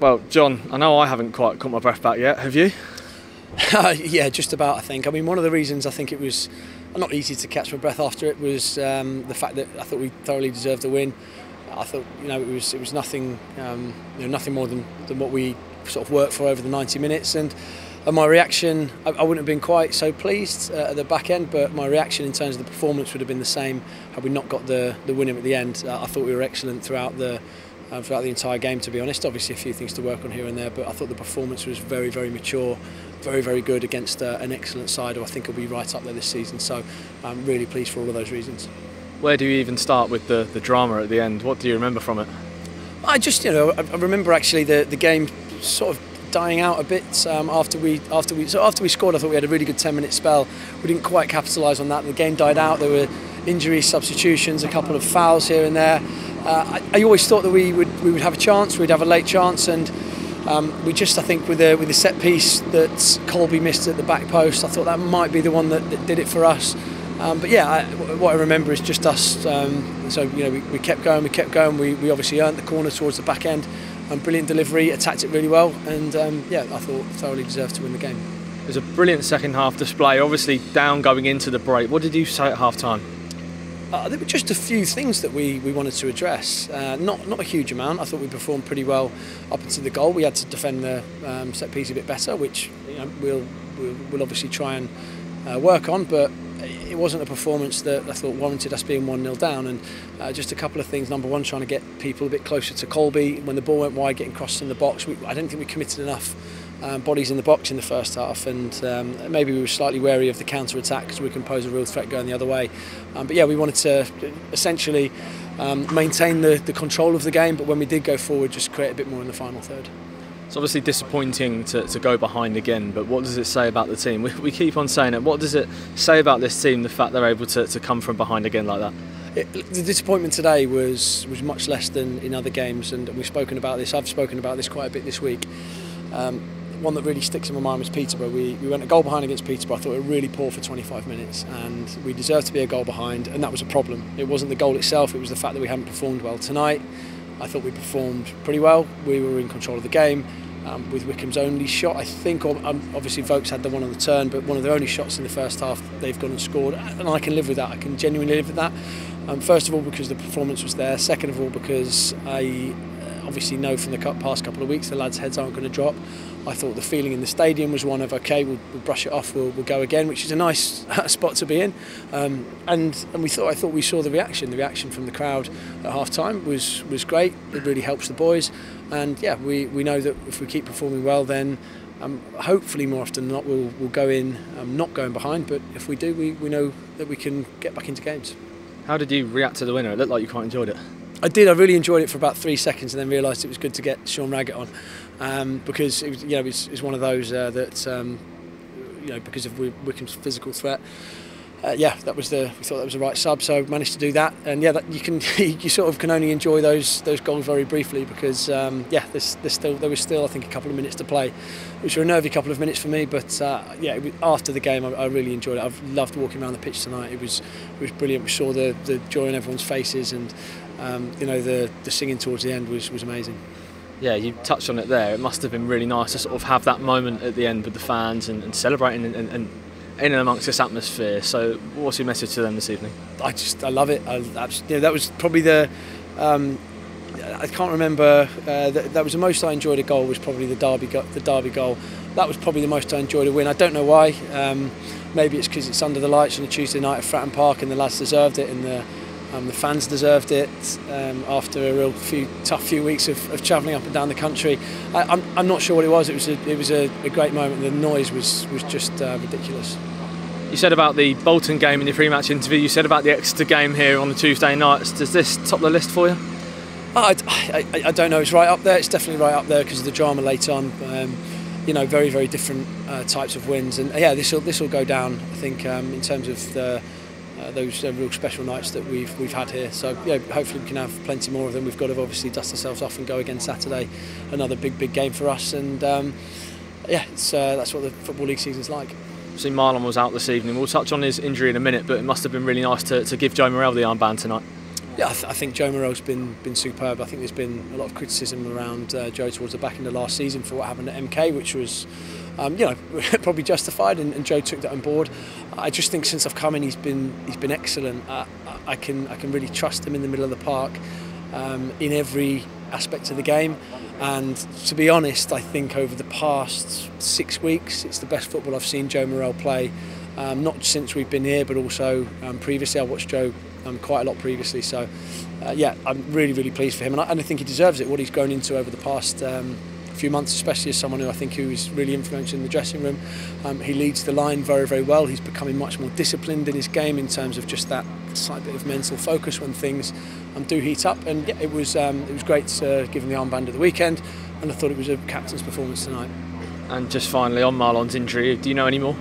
Well, John, I know I haven't quite caught my breath back yet. Have you? yeah, just about. I think. I mean, one of the reasons I think it was not easy to catch my breath after it was um, the fact that I thought we thoroughly deserved the win. I thought you know it was it was nothing um, you know nothing more than, than what we sort of worked for over the 90 minutes and. And my reaction, I, wouldn't have been quite so pleased uh, at the back end, but my reaction in terms of the performance would have been the same had we not got the, the win at the end. Uh, I thought we were excellent throughout the uh, throughout the entire game, to be honest. Obviously, a few things to work on here and there, but I thought the performance was very, very mature, very, very good against uh, an excellent side who I think will be right up there this season. So I'm really pleased for all of those reasons. Where do you even start with the, the drama at the end? What do you remember from it? I just, you know, I, I remember actually the, the game sort of dying out a bit um, after we after we so after we scored. I thought we had a really good 10 minute spell. We didn't quite capitalise on that. The game died out. There were injuries, substitutions, a couple of fouls here and there. Uh, I, I, always thought that we would we would have a chance. We'd have a late chance, and um, we just I think with the with the set piece that Colby missed at the back post, I thought that might be the one that, that did it for us. Um, but yeah, I, what I remember is just us. Um, so you know, we, we, kept going, we kept going. We, we obviously earned the corner towards the back end. Um, brilliant delivery, attacked it really well, and um, yeah, I thought thoroughly deserved to win the game. It was a brilliant second half display. Obviously down going into the break. What did you say at half time? Uh, there were just a few things that we, we wanted to address. Uh, not not a huge amount. I thought we performed pretty well up until the goal. We had to defend the um, set piece a bit better, which you know, we'll, we'll, we'll obviously try and uh, work on. But it wasn't a performance that I thought warranted us being 1 0 down. And uh, just a couple of things. Number one, trying to get people a bit closer to Colby. When the ball went wide, getting crossed in the box, we, I don't think we committed enough um, bodies in the box in the first half, and um, maybe we were slightly wary of the counter attack because we can pose a real threat going the other way. Um, but yeah, we wanted to essentially um, maintain the, the control of the game, but when we did go forward, just create a bit more in the final third. It's obviously disappointing to, to go behind again, but what does it say about the team? We, we keep on saying it. What does it say about this team, the fact they're able to, to come from behind again like that? It, the disappointment today was was much less than in other games, and we've spoken about this. I've spoken about this quite a bit this week. Um, one that really sticks in my mind was Peterborough. We, we went a goal behind against Peterborough. I thought we were really poor for 25 minutes and we deserved to be a goal behind and that was a problem. It wasn't the goal itself, it was the fact that we hadn't performed well. Tonight, I thought we performed pretty well. We were in control of the game. Um, with Wycombe's only shot, I think, um, obviously Vokes had the one on the turn, but one of their only shots in the first half, they've gone and scored, and I can live with that. I can genuinely live with that. Um, first of all, because the performance was there. Second of all, because I obviously know from the past couple of weeks the lads' heads aren't going to drop. I thought the feeling in the stadium was one of okay, we'll, we'll brush it off, we'll, we'll, go again, which is a nice spot to be in. Um, and and we thought I thought we saw the reaction. The reaction from the crowd at half time was was great. It really helps the boys. And yeah, we, we know that if we keep performing well, then um, hopefully more often than not we'll, we'll go in um, not going behind. But if we do, we, we know that we can get back into games. How did you react to the winner? It looked like you quite enjoyed it. I did. I really enjoyed it for about three seconds, and then realised it was good to get Sean Raggett on um, because it was, you know it's, one of those uh, that um, you know because of Wycombe's physical threat. Uh, yeah, that was the we thought that was the right sub, so managed to do that, and yeah, that you can you sort of can only enjoy those those goals very briefly because um, yeah, there's, there's still there was still I think a couple of minutes to play, which were a nervy couple of minutes for me, but uh, yeah, was, after the game I, I, really enjoyed it. I've loved walking around the pitch tonight. It was it was brilliant. We saw the the joy in everyone's faces, and um, you know the the singing towards the end was was amazing yeah, you touched on it there. It must have been really nice to sort of have that moment at the end with the fans and, and celebrating and, and, and, in and amongst this atmosphere. So, what's your message to them this evening? I just I love it. I, I you that was probably the. Um, I can't remember. Uh, that, that, was the most I enjoyed a goal. Was probably the Derby go, the Derby goal. That was probably the most I enjoyed a win. I don't know why. Um, maybe it's because it's under the lights on a Tuesday night at Fratton Park, and the lads deserved it, and the um, the fans deserved it um, after a real few tough few weeks of, of travelling up and down the country. I, am I'm, I'm not sure what it was. It was a, it was a, a great moment. The noise was was just uh, ridiculous. You said about the Bolton game in your pre-match interview. You said about the Exeter game here on the Tuesday nights. Does this top the list for you? I, I, I don't know. It's right up there. It's definitely right up there because of the drama late on. Um, you know, very very different uh, types of wins, and yeah, this will this will go down. I think um, in terms of the uh, those uh, real special nights that we've we've had here. So yeah, hopefully we can have plenty more of them. We've got to obviously dust ourselves off and go again Saturday, another big big game for us. And um, yeah, uh, that's what the football league season's like. See, Marlon was out this evening. We'll touch on his injury in a minute, but it must have been really nice to, to give Joe Morrell the armband tonight. Yeah, I, th- I think Joe Morrell's been been superb. I think there's been a lot of criticism around uh, Joe towards the back end of last season for what happened at MK, which was, um, you know, probably justified, and, and, Joe took that on board. I just think since I've come in, he's been he's been excellent. Uh, I can I can really trust him in the middle of the park, um, in every aspect of the game. And to be honest, I think over the past six weeks, it's the best football I've seen Joe Morrell play. Um, not since we've been here, but also um, previously. I watched Joe um, quite a lot previously. So, uh, yeah, I'm really, really pleased for him, and I, and I, think he deserves it. What he's grown into over the past um, few months, especially as someone who I think who is really influential in the dressing room. Um, he leads the line very, very well. He's becoming much more disciplined in his game in terms of just that slight bit of mental focus when things um, do heat up. And yeah, it was um, it was great to give him the armband at the weekend, and I thought it was a captain's performance tonight. And just finally on Marlon's injury, do you know any more?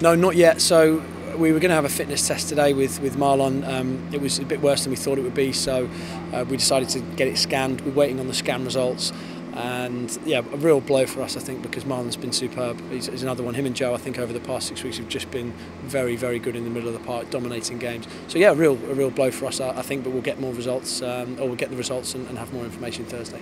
No, not yet. So we were going to have a fitness test today with with Marlon. Um, it was a bit worse than we thought it would be, so uh, we decided to get it scanned. We're waiting on the scan results. And yeah, a real blow for us, I think, because Marlon's been superb. He's, he's, another one. Him and Joe, I think, over the past six weeks have just been very, very good in the middle of the park, dominating games. So yeah, a real, a real blow for us, I, I think. But we'll get more results, um, or we'll get the results and, and have more information Thursday.